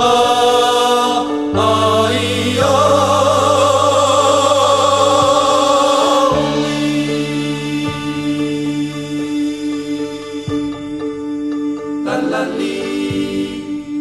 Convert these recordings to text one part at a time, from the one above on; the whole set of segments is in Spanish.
Oh.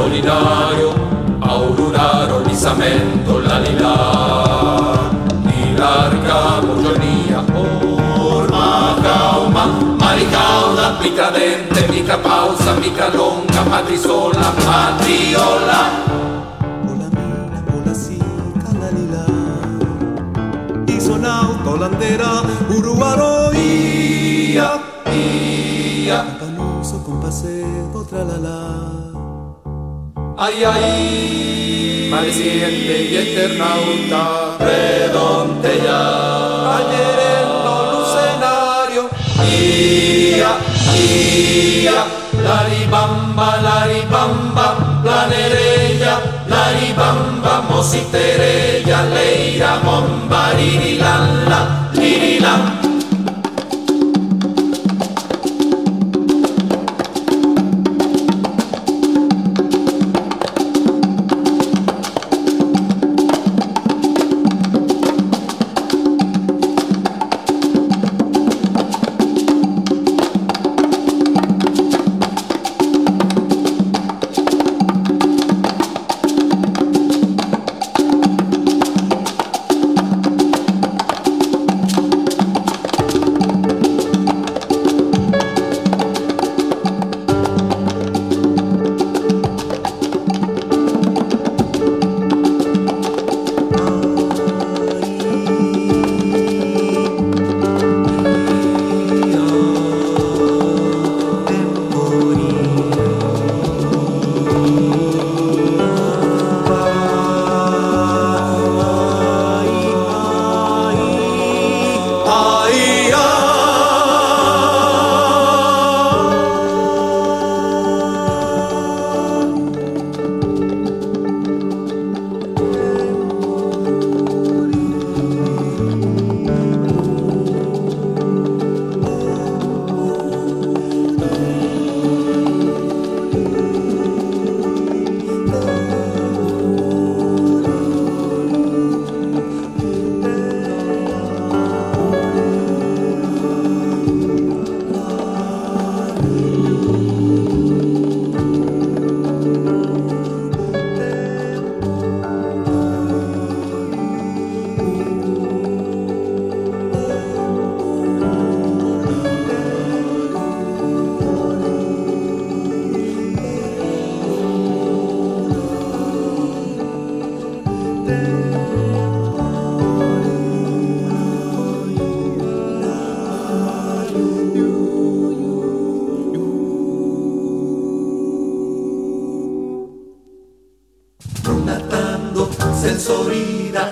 solidario, aururaro lissamento la lila, di larga buongiornia, orma cauma, maricauda, mica dente, mica pausa, mica longa, matrisola, matriola. Isonauta, olandera, uruguaro, ia, ia, Capanuso con paseo, tralala ay, ay, Marciente y eternauta, redontea, ayer en lo lucenario, ia, ia, laribamba, laribamba, planereya, laribamba, mositerella, leira, bomba, lirilala, lirilala. glory.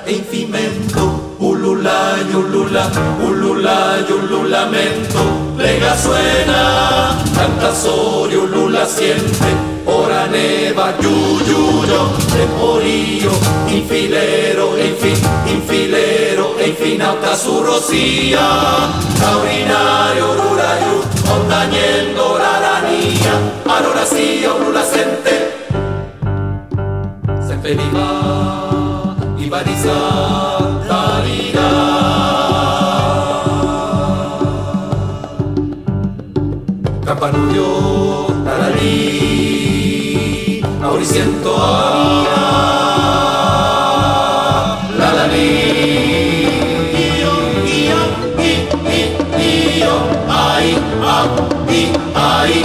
infimento, ulula, ulula, ulula, ululamento, plega suena, canta sorio, ulula siente, ora neva, yuyuyo, temporillo, infilero, infin, infilero, infinauta su rocía, taurinario, rurayu, ondañendo, raranía, ahora sí, ulula sente, se feliva privatizar la vida. La I, I,